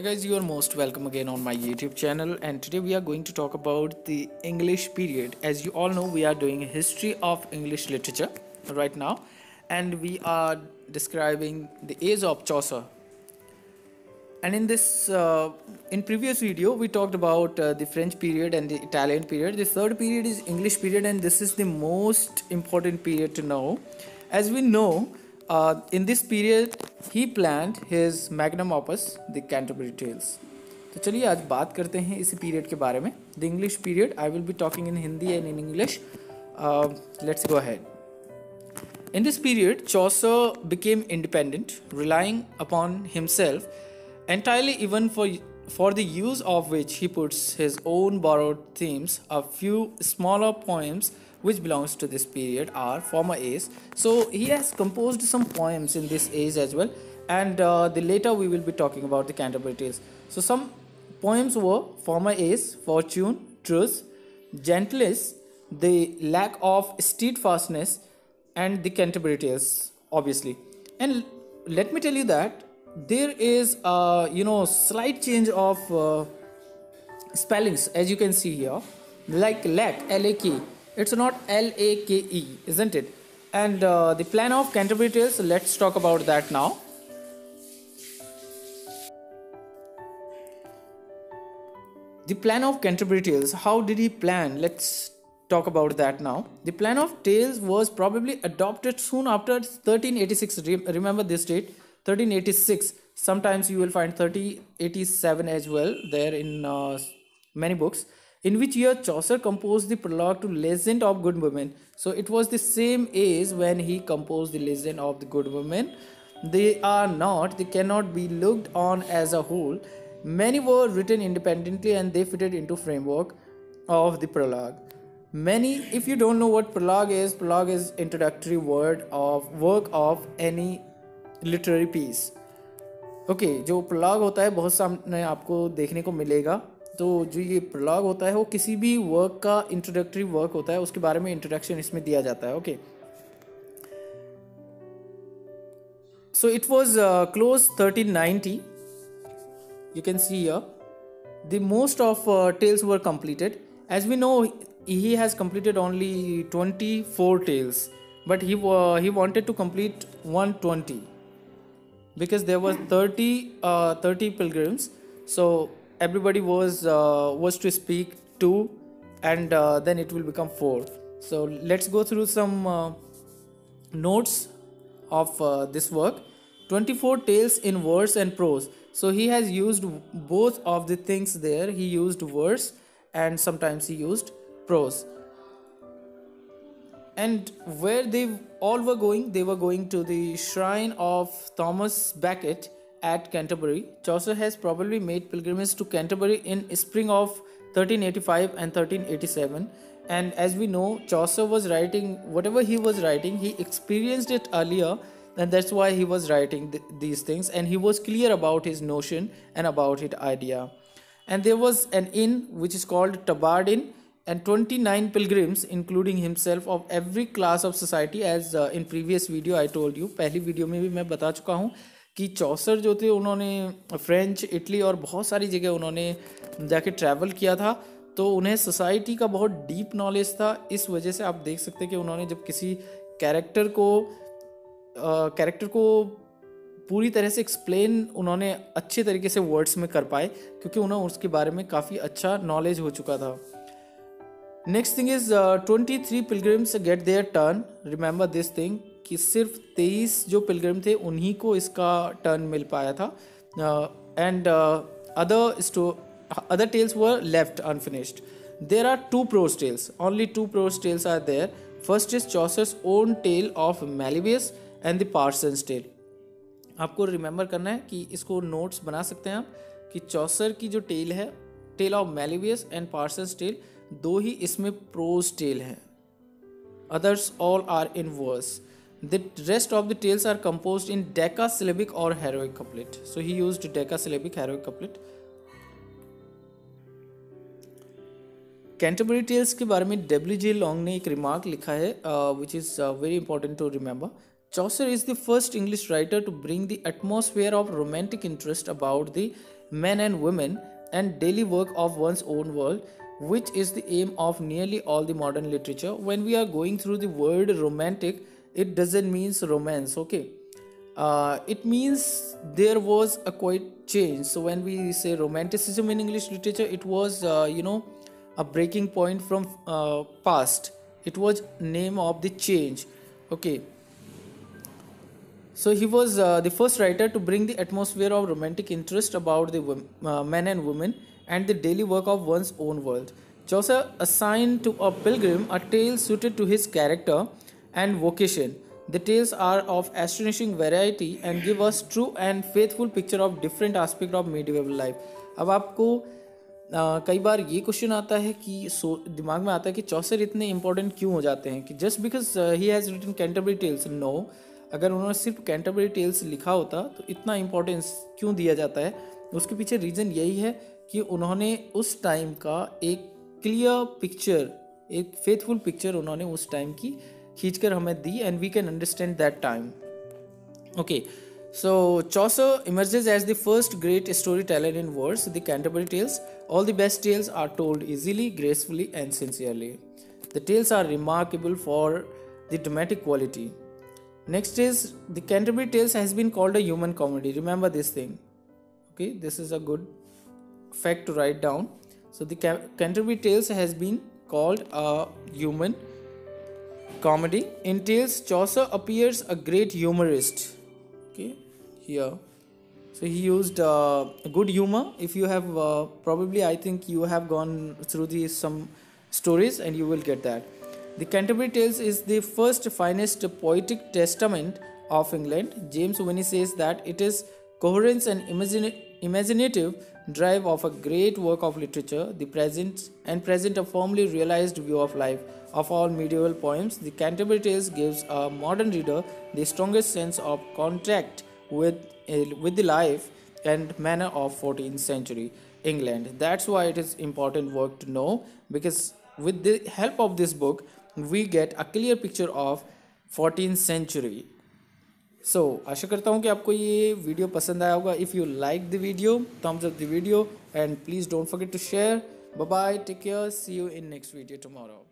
Hey guys, you are most welcome again on my YouTube channel, and today we are going to talk about the English period. As you all know, we are doing a history of English literature right now, and we are describing the age of Chaucer. And in this, uh, in previous video, we talked about uh, the French period and the Italian period. The third period is English period, and this is the most important period to know. As we know, uh, in this period he planned his magnum opus the canterbury tales तो चलिए आज बात करते हैं इसी period के बारे में the English period I will be talking in Hindi and in English let's go ahead In this period, Chaucer became independent, relying upon himself entirely, even for, for the use of which he puts his own borrowed themes. A few smaller poems which belongs to this period are former age. So he has composed some poems in this age as well, and uh, the later we will be talking about the Canterbury Tales. So some poems were former age, fortune, truth, gentleness, the lack of steadfastness, and the Canterbury Tales, obviously. And let me tell you that there is a you know slight change of uh, spellings as you can see here like lack l-a-k it's not L A K E, isn't it? And uh, the plan of Canterbury Tales, let's talk about that now. The plan of Canterbury Tales, how did he plan? Let's talk about that now. The plan of Tales was probably adopted soon after 1386. Remember this date 1386. Sometimes you will find 1387 as well there in uh, many books in which year Chaucer composed the prologue to Legend of Good Women. So it was the same age when he composed the Legend of the Good Women. They are not, they cannot be looked on as a whole. Many were written independently and they fitted into framework of the prologue. Many, if you don't know what prologue is, prologue is introductory word of work of any literary piece. Okay okay, जो प्रलाग होता है बहुत सामने आपको देखने को मिलेगा तो जो ये प्रलॉग होता है, वो किसी भी वर्क का इंट्रोडक्टरी वर्क होता है, उसके बारे में इंट्रोडक्शन इसमें दिया जाता है okay so it was close thirteen ninety you can see the most of tales were completed as we know he has completed only twenty four tales but he wanted to complete one twenty because there was thirty thirty pilgrims so everybody was uh, was to speak two and uh, then it will become four. So let's go through some uh, notes of uh, this work. 24 tales in verse and prose. So he has used both of the things there. He used verse and sometimes he used prose. And where they all were going they were going to the shrine of thomas becket at Canterbury, Chaucer has probably made pilgrimage to Canterbury in spring of 1385 and 1387 and as we know Chaucer was writing whatever he was writing he experienced it earlier and that's why he was writing th- these things and he was clear about his notion and about his idea and there was an inn which is called Tabard Inn and 29 pilgrims including himself of every class of society as uh, in previous video I told you पहली video में भी मैं बता चुका हूँ कि चौसर जो थे उन्होंने, फ्रेंच, इटली और बहुत सारी जगह उन्होंने जाके ट्रैवल किया था। तो उन्हें सोसाइटी का बहुत डीप नॉलेज था। इस वजह से आप देख सकते हैं कि उन्होंने जब किसी कैरेक्टर को कैरेक्टर को पूरी तरह से एक्सप्लेन उन्होंने अच्छे तरीके से वर्ड्स में कर पाए, क्योंकि उन्हें उसके बारे में काफ़ी अच्छा नॉलेज हो चुका था। Next thing is twenty three pilgrims get there turn remember this thing कि सिर्फ़ तेईस जो पिलग्रिम थे, उन्हीं को इसका टर्न मिल पाया था। And other store other tales were left unfinished there are two prose tales only two prose tales are there first is Chaucer's own tale of Melibeus and the Parson's tale आपको remember करना है कि इसको notes बना सकते हैं आप कि चौसर की जो टेल है tale of Melibeus and Parson's tale दो ही इसमें प्रोज टेल हैं। Others all are in verse The rest of the tales are composed in decasyllabic or heroic couplet. So he used decasyllabic heroic couplet. Canterbury tales के बारे में W J long ने एक remark लिखा है which is very important to remember Chaucer is the first English writer to bring the atmosphere of romantic interest about the men and women and daily work of one's own world, which is the aim of nearly all the modern literature. When we are going through the word romantic, it doesn't mean romance, okay? Uh, it means there was a quite change. So when we say romanticism in English literature, it was, uh, you know, a breaking point from uh, past. It was name of the change, okay? So he was uh, the first writer to bring the atmosphere of romantic interest about the uh, men and women and the daily work of one's own world. Chaucer assigned to a pilgrim a tale suited to his character and vocation. The tales are of astonishing variety and give us true and faithful picture of different aspect of medieval life. अब आपको कई बार ये question आता है कि सो, दिमाग में आता है कि चौसर इतने इंपॉर्टेंट क्यों हो जाते हैं कि just because he has written Canterbury tales no अगर उन्होंने सिर्फ़ कैंटरबरी टेल्स लिखा होता तो इतना इम्पोर्टेंस क्यों दिया जाता है उसके पीछे रीज़न यही है कि उन्होंने उस टाइम का एक क्लियर पिक्चर एक फेथफुल पिक्चर उन्होंने उस टाइम की खींच कर हमें दी and we can understand that time okay So Chaucer emerges as the first great storyteller in verse, the Canterbury Tales. All the best tales are told easily, gracefully, and sincerely. The tales are remarkable for the dramatic quality. Next is the Canterbury Tales has been called a human comedy. Remember this thing. Okay, this is a good fact to write down. So the Canterbury Tales has been called a human comedy. In Tales, Chaucer appears a great humorist. Okay, here. So he used uh, good humor. If you have uh, probably, I think you have gone through these some stories and you will get that. The Canterbury Tales is the first finest poetic testament of England. James Winny says that it is coherence and imaginative drive of a great work of literature, the present and present a firmly realized view of life Of all medieval poems, the Canterbury Tales gives a modern reader the strongest sense of contact with, uh, with the life and manner of 14th century England. That's why it is important work to know because with the help of this book, we get a clear picture of 14th century so so, आशा करता हूँ कि आपको ये video पसंद आया होगा if you like the video thumbs up the video and please don't forget to share bye take care see you in next video tomorrow